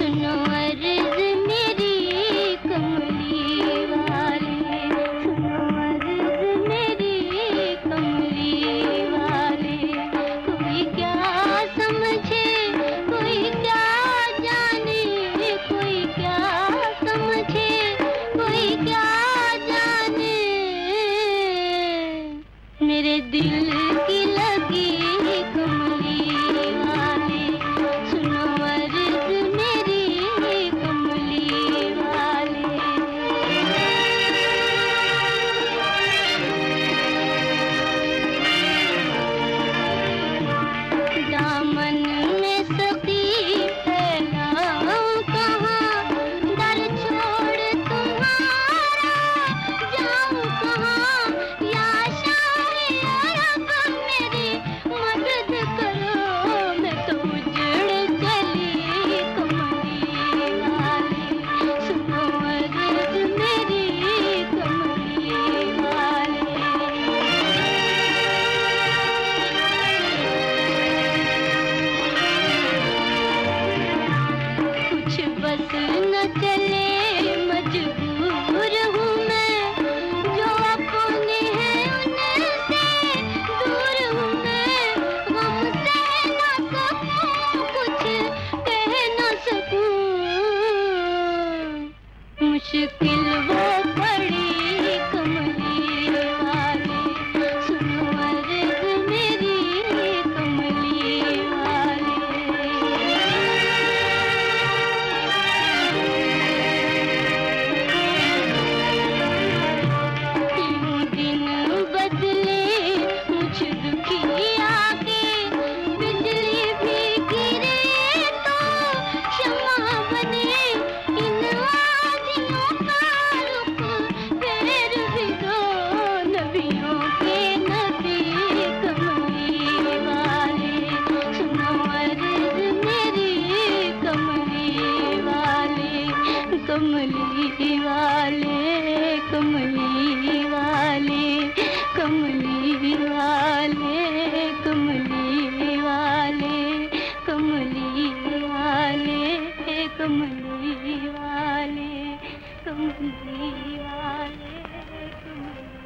सुनो, अर्ज़ मेरी कमली वाले। सुनो, अर्ज़ मेरी कमली वाले। कोई क्या समझे, कोई क्या जाने, कोई क्या समझे, कोई क्या जाने। मेरे दिल की चित्त कमली वाले कमली वाले कमली वाले कमली वाले कमली वाले कमली वाले कमली वाले, कमली